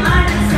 I'm